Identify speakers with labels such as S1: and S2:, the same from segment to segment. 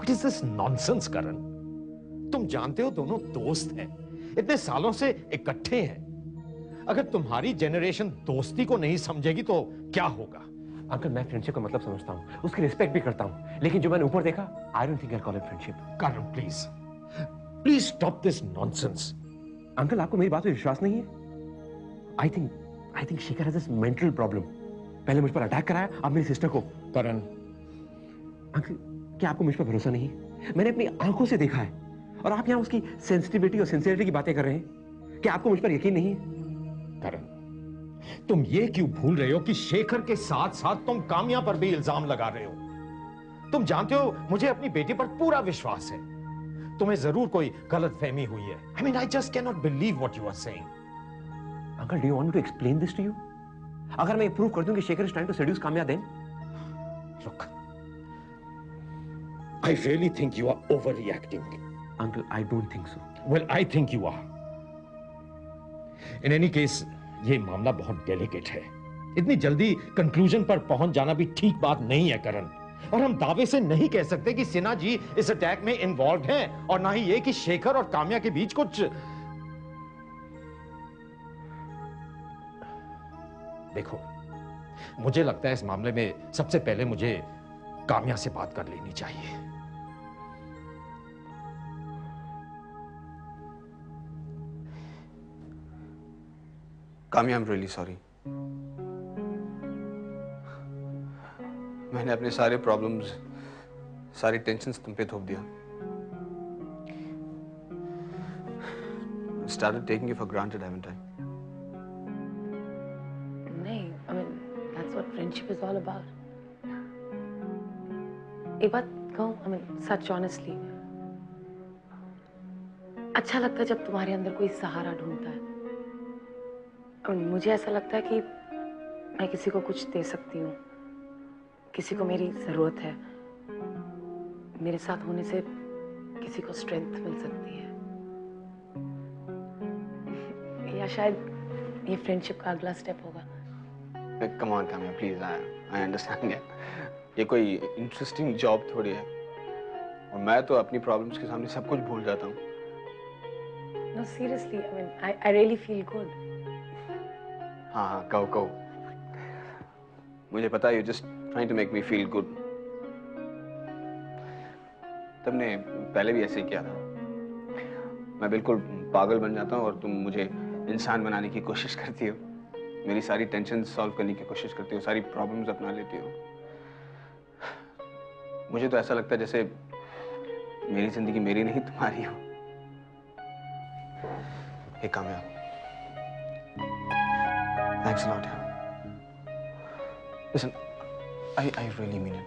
S1: What is this nonsense, करण? तुम जानते हो दोनों दोस्त हैं। इतने सालों से इकट्ठे हैं। अगर तुम्हारी जनरेशन दोस्ती को नहीं समझेगी तो क्या होगा?
S2: अंकल मैं फ्रेंडशिप का मतलब समझता हूँ। उसकी रिस्पेक्ट भी करता हूँ। लेकिन जो मैंने ऊपर देखा I don't think I call it friendship
S1: Karan please please stop this nonsense
S2: uncle आपको मेरी बात पे विश्वास नहीं है? I think I think Shekhar has this mental problem पहले मुझ पर अटैक कराया अब मेरी सिस्टर को।
S1: करण
S2: अंकल क्या आपको मुझ पर भरोसा नहीं मैंने अपनी आँखों से देखा है। और आप यहाँ उसकी सेंसिटिविटी और सिंसियरिटी की बातें कर रहे हैं। क्या आपको मुझ पर यकीन नहीं है?
S1: करण तुम ये क्यों भूल रहे हो कि शेखर के साथ साथ तुम कामिया पर भी इल्ज़ाम लगा रहे हो? तुम जानते हो मुझे अपनी बेटी पर पूरा विश्वास है। तुम्हें ज़रूर कोई गलत फहमी हुई है। I mean I just can not believe what you are saying
S2: uncle do you want to explain this to you अगर मैं प्रूव कर दूँ कि Shekhar is trying to seduce Kamya then
S1: look really think you are overreacting
S2: uncle I don't think so
S1: well I think you are in any case ये मामला बहुत delicate है। इतनी जल्दी कंक्लूजन पर पहुँच जाना भी ठीक बात नहीं है करण। और हम दावे से नहीं कह सकते कि सिन्हा जी इस अटैक में इन्वॉल्व हैं और ना ही ये कि शेखर और काम्या के बीच कुछ देखो मुझे लगता है इस मामले में सबसे पहले मुझे काम्या से बात कर लेनी चाहिए।
S3: Kamiya I am really sorry मैंने अपने सारे प्रॉब्लम्स सारी टेंशन तुम पे थोप दिया started taking you for granted haven't I
S4: नहीं I mean that's what friendship is all about एक बात कहूँ I mean सच honestly अच्छा लगता है जब तुम्हारे अंदर कोई सहारा ढूंढता है Mean, मुझे ऐसा लगता है कि मैं किसी को कुछ दे सकती हूँ। किसी को मेरी ज़रूरत है। मेरे साथ होने से किसी को स्ट्रेंथ मिल सकती है। या शायद ये फ्रेंडशिप का अगला स्टेप होगा।
S3: Come on Kamiya please I I understand ये कोई इंटरेस्टिंग जॉब थोड़ी है। और मैं तो अपनी प्रॉब्लम्स के सामने सब कुछ भूल जाता हूँ।
S4: No, seriously, I mean, I, I really feel good.
S3: हाँ हाँ कहो कहो। मुझे पता you just trying to make me feel good तुमने पहले भी ऐसे ही किया था। मैं बिल्कुल पागल बन जाता हूँ और तुम मुझे इंसान बनाने की कोशिश करती हो। मेरी सारी टेंशन सॉल्व करने की कोशिश करती हो, सारी प्रॉब्लम्स अपना लेती हो। मुझे तो ऐसा लगता है जैसे मेरी ज़िंदगी मेरी नहीं, तुम्हारी हो। हे कामयाब Thanks a lot, yeah. Listen, I, I really mean it.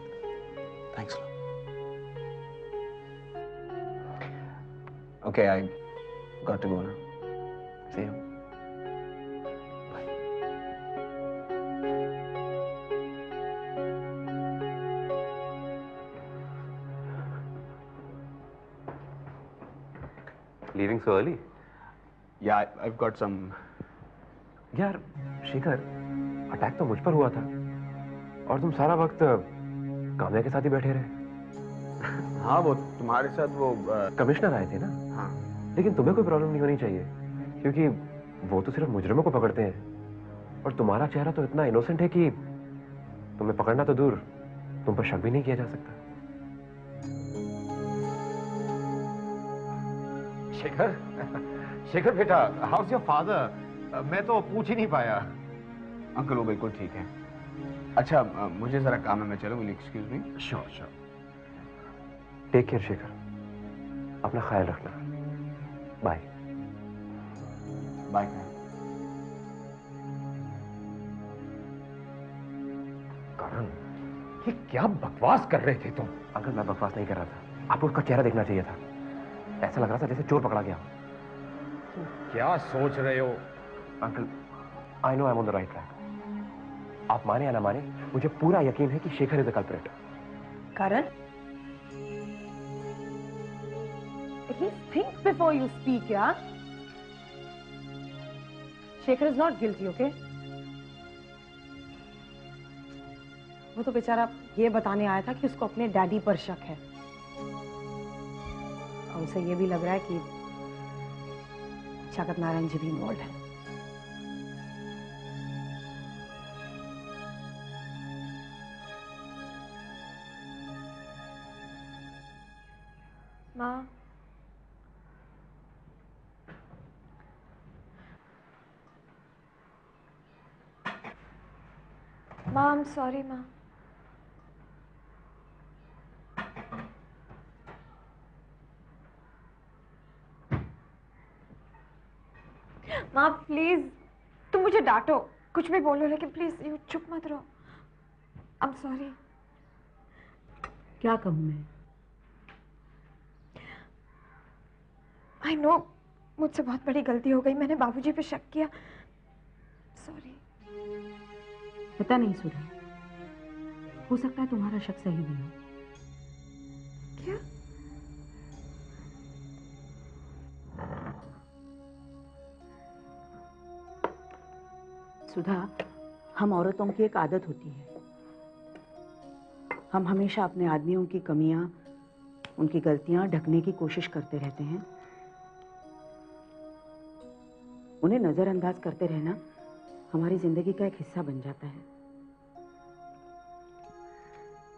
S3: Thanks a lot. Okay, I got to go now. See you.
S2: Leaving so early?
S3: Yeah, I've got some
S2: यार शेखर अटैक तो मुझ पर हुआ था। और तुम सारा वक्त काम्या के साथ ही बैठे रहे।
S3: हाँ वो तुम्हारे साथ वो
S2: कमिश्नर आए थे ना?
S3: हाँ।
S2: लेकिन तुम्हें कोई प्रॉब्लम नहीं होनी चाहिए क्योंकि वो तो सिर्फ़ मुजरिमों को पकड़ते हैं। और तुम्हारा चेहरा तो इतना इनोसेंट है कि तुम्हें पकड़ना तो दूर तुम पर शक भी नहीं किया जा सकता।
S1: शेखर शेखर बेटा हाउस योर फादर मैं तो पूछ ही नहीं पाया।
S3: अंकल वो बिल्कुल ठीक है। अच्छा मुझे जरा काम है मैं चलो will excuse me
S1: sure sure
S2: take care Shekhar अपना ख्याल रखना। बाय
S3: बाय
S1: करण ये क्या बकवास कर रहे थे तुम?
S2: अंकल मैं बकवास नहीं कर रहा था। आपको उसका चेहरा देखना चाहिए था। ऐसा लग रहा था जैसे चोर पकड़ा गया
S1: क्या सोच रहे हो?
S2: Uncle I know I am on the right track आप माने या ना माने मुझे पूरा यकीन है कि Shekhar is the culprit
S5: least think before you speak, yeah? Shekhar is not guilty, okay? वो तो बेचारा ये बताने आया था कि उसको अपने डैडी पर शक है।
S6: और उसे ये भी लग रहा है कि शगत नारायण जी भी इन्वॉल्व है।
S7: माँ आई एम सॉरी माँ माँ प्लीज़ तुम मुझे डांटो। कुछ भी बोलो लेकिन प्लीज़ यू चुप मत रहो। आई एम सॉरी
S6: क्या कहूँ मैं?
S7: आई नो मुझसे बहुत बड़ी गलती हो गई। मैंने बाबूजी पे शक किया। सॉरी
S6: पता नहीं सुधा। हो सकता है तुम्हारा शक सही भी हो।
S7: क्या?
S6: सुधा हम औरतों की एक आदत होती है। हम हमेशा अपने आदमियों की कमियाँ उनकी गलतियाँ ढकने की कोशिश करते रहते हैं। उन्हें नजरअंदाज करते रहना हमारी ज़िंदगी का एक हिस्सा बन जाता है।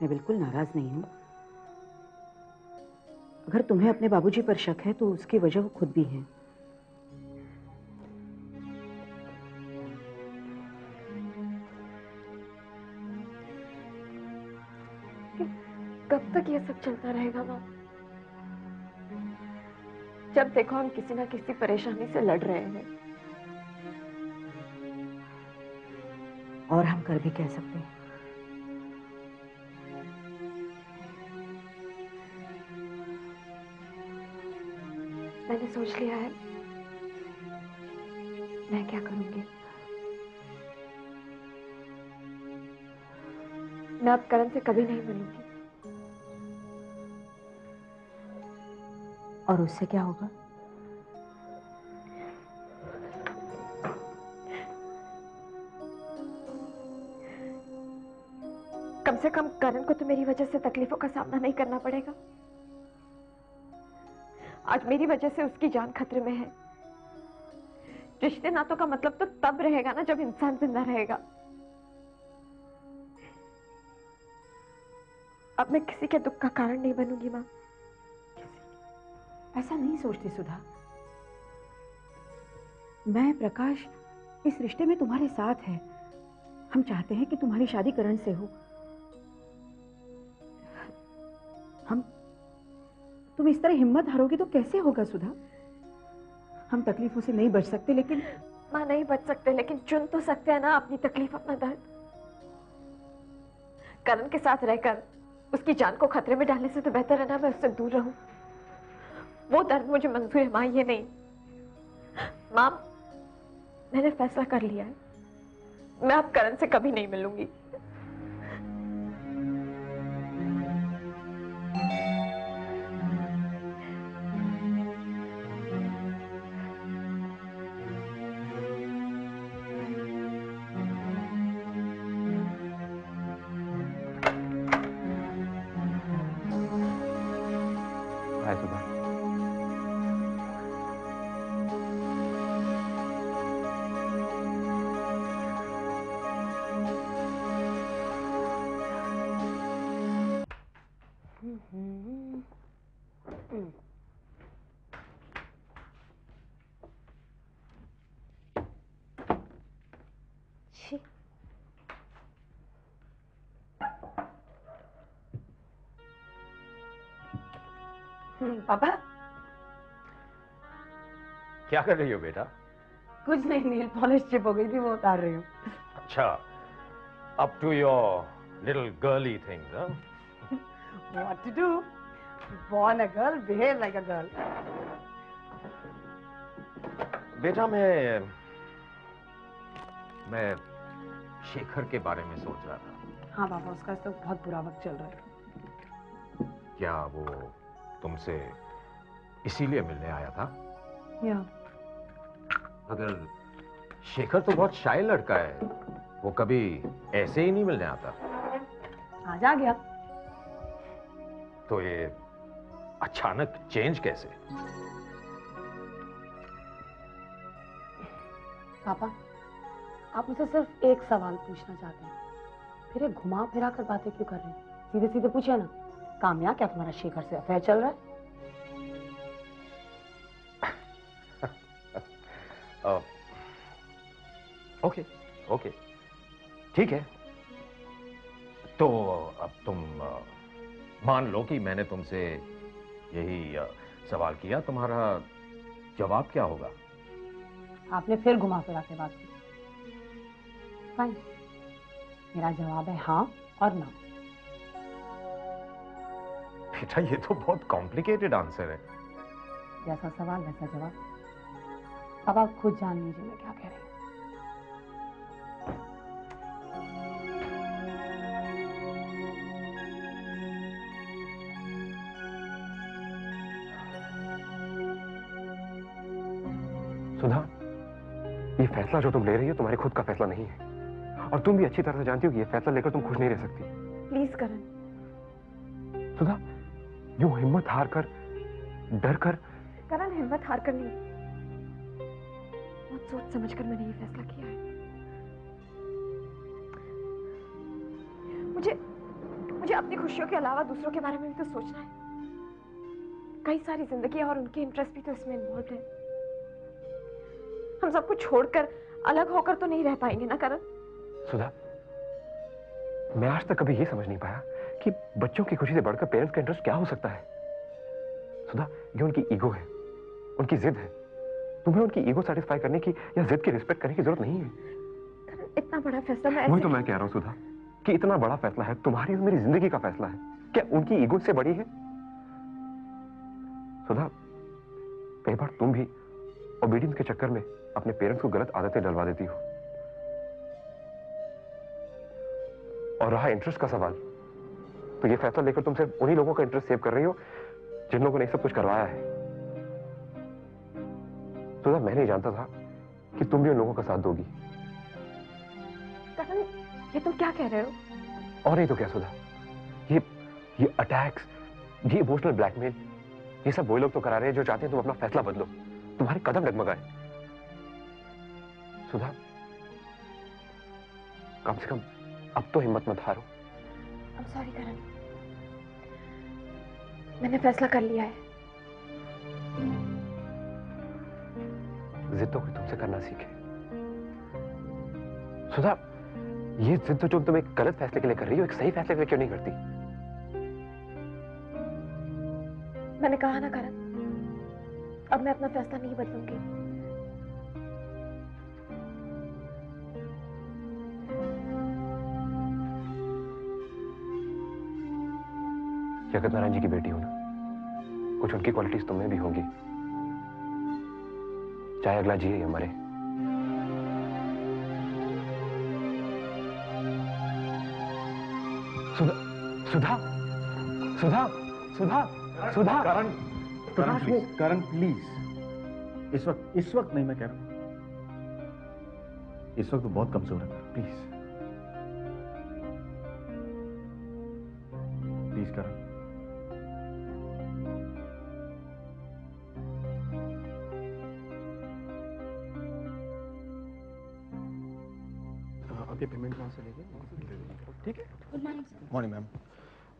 S6: मैं बिल्कुल नाराज़ नहीं हूँ। अगर तुम्हें अपने बाबूजी पर शक है तो उसकी वजह वो खुद भी है।
S7: कब तक ये सब चलता रहेगा, माँ? जब देखो हम किसी ना किसी परेशानी से लड़ रहे हैं।
S6: और हम कर भी कह सकते हैं।
S7: मैंने सोच लिया है, मैं क्या करूँगी? मैं अब करण से कभी नहीं मिलूँगी।
S6: और उससे क्या होगा?
S7: से कम करण को तो मेरी वजह से तकलीफों का सामना नहीं करना पड़ेगा। आज मेरी वजह से उसकी जान खतरे में है। रिश्ते नातों का मतलब तो तब रहेगा ना जब इंसान ज़िंदा रहेगा। अब मैं किसी के दुख का कारण नहीं बनूँगी, माँ।
S6: ऐसा नहीं सोचती सुधा। मैं प्रकाश, इस रिश्ते में तुम्हारे साथ है। हम चाहते हैं कि तुम्हारी शादी करण से हो। हम, तुम इस तरह हिम्मत हारोगी तो कैसे होगा सुधा? हम तकलीफों से नहीं बच सकते, लेकिन
S7: माँ नहीं बच सकते, लेकिन चुन तो सकते हैं ना अपनी तकलीफ़, अपना दर्द। करण के साथ रहकर, उसकी जान को खतरे में डालने से तो बेहतर है ना मैं उससे दूर रहूँ। वो दर्द मुझे मंजूर है, माँ, ये नहीं। माँ, मैंने फैसला कर लिया है। मैं अब करण से कभी नहीं मिलूँगी। पापा?
S1: क्या कर रही हो बेटा?
S6: कुछ नहीं नील पॉलिश चिप हो गई थी वो उतार रही हूँ।
S1: अच्छा up to your little girly things
S6: What to do? Born a girl, behave like a girl.
S1: बेटा मैं मैं शेखर के बारे में सोच रहा था।
S6: हाँ पापा उसका तो बहुत बुरा वक्त चल रहा है।
S1: क्या वो तुमसे इसीलिए मिलने आया था।
S6: या।
S1: मगर शेखर तो बहुत शाय लड़का है। वो कभी ऐसे ही नहीं मिलने आता।
S6: आज आ गया।
S1: तो ये अचानक चेंज कैसे?
S8: पापा आप मुझसे सिर्फ़ एक सवाल पूछना चाहते हैं। फिर घुमा फिरा कर बातें क्यों कर रहे हैं? सीधे सीधे पूछे ना। कामया क्या तुम्हारा शेखर से अफेयर चल रहा है?
S1: Okay okay. ठीक है। तो अब तुम मान लो कि मैंने तुमसे यही सवाल किया तुम्हारा जवाब क्या होगा?
S8: आपने फिर घुमा फिरा के बात की। फाइन मेरा जवाब है हाँ और ना।
S1: बेटा ये तो बहुत कॉम्प्लिकेटेड आंसर है।
S8: जैसा सवाल वैसा जवाब। अब आप खुद जान लीजिए मैं क्या कह रही हूँ।
S2: सुधा ये फैसला जो तुम ले रही हो तुम्हारे खुद का फैसला नहीं है। और तुम भी अच्छी तरह से जानती हो कि ये फैसला लेकर तुम खुश नहीं रह सकती।
S7: प्लीज़ करण
S2: यूँ हिम्मत हार कर डर कर
S7: करण हिम्मत हार कर नहीं। बहुत सोच समझ कर मैंने ये फैसला किया है। मुझे मुझे अपनी खुशियों के अलावा दूसरों के बारे में भी तो सोचना है। कई सारी ज़िंदगी और उनके इंटरेस्ट भी तो इसमें इन्वॉल्व है। हम सबको छोड़कर अलग होकर तो नहीं रह पाएँगे ना करण?
S2: सुधा मैं आज तक कभी ये समझ नहीं पाया कि बच्चों की खुशी से बढ़कर पेरेंट्स का इंटरेस्ट क्या हो सकता है? सुधा ये उनकी ईगो है उनकी जिद है। तुम्हें उनकी ईगो सेटिस्फाई करने की या जिद की रिस्पेक्ट करने की ज़रूरत नहीं है?
S7: इतना बड़ा फैसला मैं
S2: वही तो मैं कह रहा हूँ सुधा कि इतना बड़ा फैसला है तुम्हारी और मेरी ज़िंदगी का फैसला है। क्या उनकी ईगो से बड़ी है? सुधा कई बार तुम भी ओबीडियंस के चक्कर में अपने पेरेंट्स को गलत आदतें डलवा देती हो। और रहा इंटरेस्ट का सवाल। तो ये फैसला लेकर तुम सिर्फ़ उन्हीं लोगों का इंटरेस्ट सेव कर रही हो जिन लोगों ने सब कुछ करवाया है। सुधा मैं नहीं जानता था कि तुम भी उन लोगों का साथ दोगी।
S7: करण ये तुम क्या कह रहे हो?
S2: और नहीं तो क्या सुधा? ये ये अटैक्स ये इमोशनल ब्लैकमेल ये सब वही लोग तो करा रहे हैं जो चाहते हैं तुम अपना फैसला बदलो। तुम्हारे कदम डगमगाए। सुधा कम से कम अब तो हिम्मत मत हारो।
S7: I'm sorry करण मैंने फैसला कर लिया है।
S2: जिद तो कोई तुमसे करना सीखे। सुधा ये जिद तो जो तुम एक गलत फैसले के लिए कर रही हो एक सही फैसले के लिए क्यों नहीं करती?
S7: मैंने कहा ना करण अब मैं अपना फैसला नहीं बदलूँगी।
S2: जगत नारायण जी की बेटी हो ना। कुछ उनकी क्वालिटीज तुम्हें भी होंगी। चाहे अगला जिए या मरे। सुधा सुधा सुधा सुधा सुधा।
S9: Karan Karan please Karan please इस वक्त इस वक्त नहीं मैं कह रहा हूँ। इस वक्त तो बहुत कमज़ोर है। Please please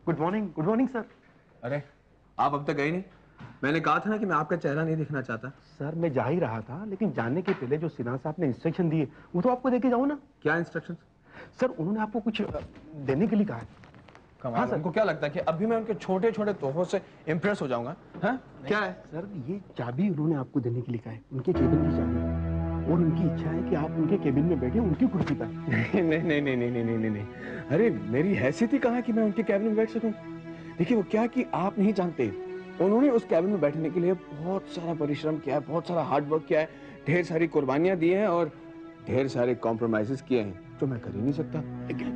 S10: good morning
S11: good morning sir
S10: अरे आप अब तक गए नहीं? मैंने कहा था ना कि मैं आपका चेहरा नहीं दिखना चाहता।
S11: सर मैं जा ही रहा था लेकिन जाने के पहले जो सिन्हा साहब ने इंस्ट्रक्शन दिए वो तो आपको देके जाऊँ ना?
S10: क्या इंस्ट्रक्शन
S11: सर उन्होंने आपको कुछ देने के लिए कहा है।
S10: कमाल
S11: हाँ, सर।
S10: उनको क्या लगता है कि अभी मैं उनके छोटे छोटे तोहफों से इम्प्रेस हो जाऊँगा? हाँ? क्या है?
S11: सर ये चाबी उन्होंने आपको देने के लिए कहा है। उनके केबिन की चाबी। और उनकी इच्छा है कि आप उनके केबिन में बैठे, उनकी कुर्सी पर।
S10: नहीं नहीं नहीं नहीं नहीं नहीं नहीं अरे, मेरी हैसियत ही कहाँ कि मैं उनके कैबिन में बैठ सकूँ? देखिए, वो क्या कि आप नहीं जानते। उन्होंने उस कैबिन में बैठने के लिए बहुत सारा परिश्रम किया है, बहुत सारा हार्ड वर्क किया है, ढेर सारी कुर्बानियाँ दी हैं और ढेर सारे कॉम्प्रोमाइजेस किए हैं, जो मैं कर ही नहीं सकता।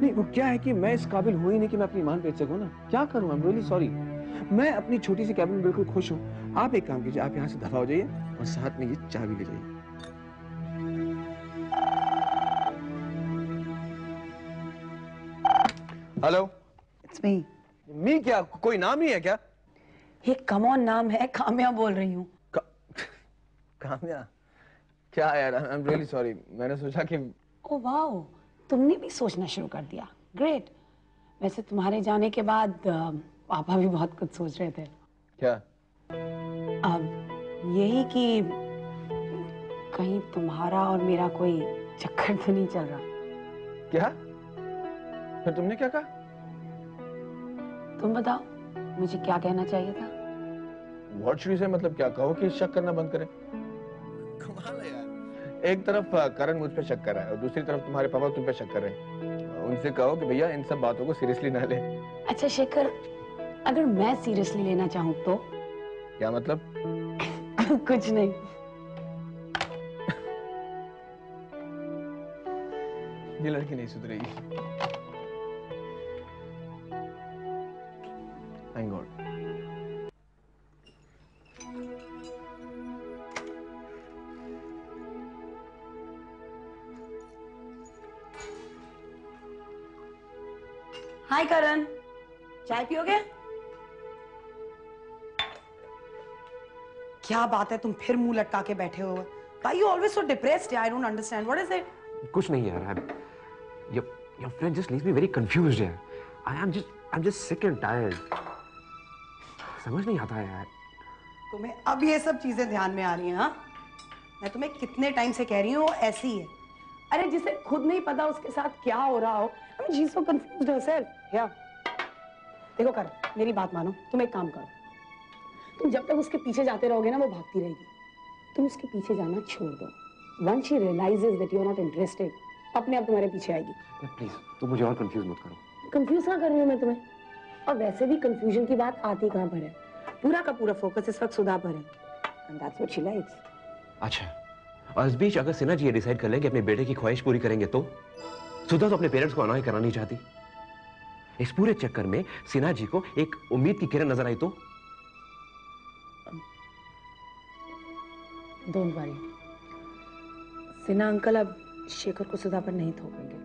S10: नहीं, वो क्या है कि मैं इस काबिल हूँ ही नहीं कि मैं अपनी ईमान बेच सकूँ ना? क्या करूँ? आई एम रियली सॉरी मैं अपनी छोटी सी कैबिन में बिल्कुल खुश हूँ। आप एक काम कीजिए, आप यहाँ से दफ़ा हो जाइए और साथ में ये चाबी ले जाइए। हेलो
S12: इट्स मी
S10: मी क्या? कोई नाम ही है क्या?
S8: ये कमॉन नाम है काम्या बोल रही हूँ।
S3: काम्या? क्या यार आई एम रियली सॉरी मैंने सोचा कि
S8: ओ वाओ तुमने भी सोचना शुरू कर दिया। ग्रेट वैसे तुम्हारे जाने के बाद पापा भी बहुत कुछ सोच रहे थे।
S3: क्या?
S8: अब यही कि कहीं तुम्हारा और मेरा कोई चक्कर तो नहीं चल रहा।
S3: क्या? फिर तुमने क्या कहा?
S8: तुम बताओ मुझे क्या कहना चाहिए था?
S3: व्हाट शुड से मतलब क्या कहो कि शक करना बंद करें? कमाल है यार। एक तरफ़ करण मुझ पे शक कर रहा है और दूसरी तरफ़ तुम्हारे पापा तुम पे शक कर रहे हैं। उनसे कहो कि भैया इन सब बातों को सीरियसली ना ले।
S8: अच्छा शेखर अगर मैं सीरियसली लेना चाहूँ तो?
S3: क्या मतलब?
S8: कुछ नहीं।
S3: ये लड़की नहीं सुधरेगी। थैंक गॉड
S8: हाय करण चाय पियोगे क्या बात है तुम फिर मुँह लटका के बैठे हो Why you always so depressed? I don't understand. What is it?
S2: कुछ नहीं यार I'm, your your friend just leaves me very confused यार I am just I'm just sick and tired समझ नहीं आता यार।
S8: तुम्हें अब ये सब चीज़ें ध्यान में आ रही हैं हाँ? मैं तुम्हें कितने टाइम से कह रही हूँ वो ऐसी है। अरे जिसे खुद नहीं पता उसके साथ क्या हो रहा हो। I mean, she's so confused herself. देखो कर मेरी बात मानो। तुम एक काम करो। तुम जब तक उसके पीछे जाते रहोगे ना वो भागती रहेगी। तुम उसके पीछे जाना छोड़ दो। Once she realizes that you're not interested अपने आप तुम्हारे पीछे आएगी।
S2: प्लीज़ तुम मुझे और कंफ्यूज मत करो।
S8: कंफ्यूज ना कर रही हूँ मैं तुम्हें? और वैसे भी कंफ्यूजन की बात आती कहाँ पर है? पूरा का पूरा फोकस इस वक्त सुधा पर है। And that's what she likes
S2: अच्छा। और इस बीच अगर सिन्हा जी ये डिसाइड कर लें कि अपने बेटे की ख्वाहिश पूरी करेंगे तो? सुधा तो अपने पेरेंट्स को अनाय कराना नहीं चाहती। इस पूरे चक्कर में सिन्हा जी को एक उम्मीद की किरण नज़र आई तो?
S8: डोंट वरी सिन्हा अंकल अब शेखर को सुधा पर नहीं थोपेंगे।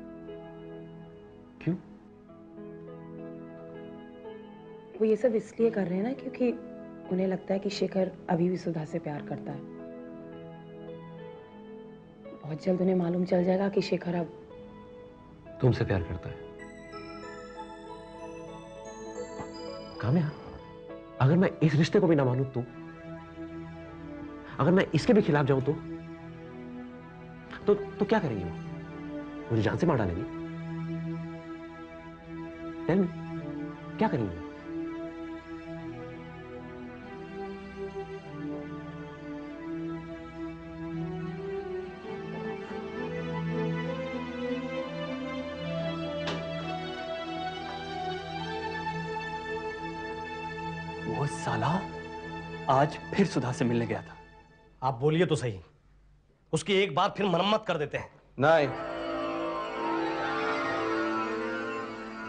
S8: वो ये सब इसलिए कर रहे हैं ना क्योंकि उन्हें लगता है कि शेखर अभी भी सुधा से प्यार करता है। बहुत जल्द उन्हें मालूम चल जाएगा कि शेखर अब
S2: तुमसे प्यार करता है। काम्या अगर मैं इस रिश्ते को भी ना मानूं तो अगर मैं इसके भी खिलाफ जाऊँ तो तो, तो क्या करेंगे वो? मुझे जान से मार डालेंगे? क्या करेंगे?
S11: साला आज फिर सुधा से मिलने गया था।
S13: आप बोलिए तो सही। उसकी एक बार फिर मरम्मत कर देते हैं।
S3: नहीं।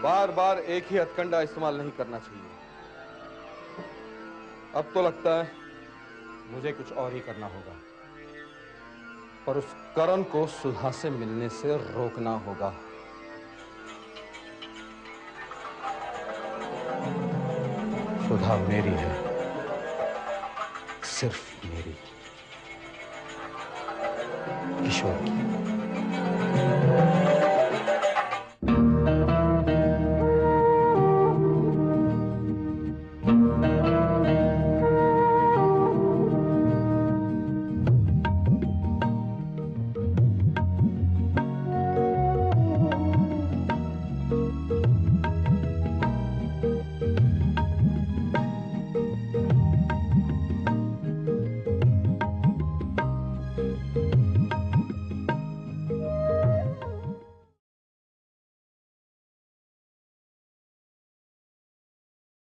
S3: बार बार एक ही हथकंडा इस्तेमाल नहीं करना चाहिए। अब तो लगता है मुझे कुछ और ही करना होगा। पर उस करण को सुधा से मिलने से रोकना होगा। सुधा मेरी है। सिर्फ़ मेरी। किशोर। की